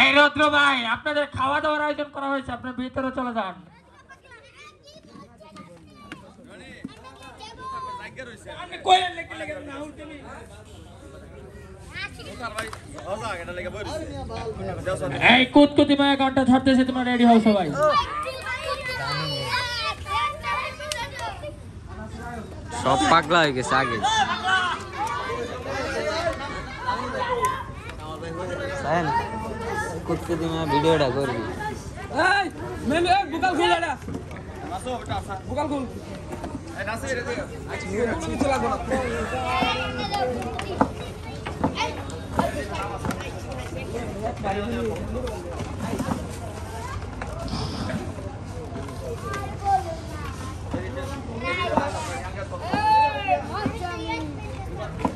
এই রৌদ্র ভাই আপনাদের খাওয়া দাওয়ার আয়োজন করা হয়েছে আপনার ভিতরে চলে যান। আপনি এই কুতকুতি মায়া গানটা ধরতেছে তোমরা রেডি হও সবাই। সব পাগলা হয়ে গেছে আগে সায়ন কুতকুতি মা ভিডিওটা করবি এই মেম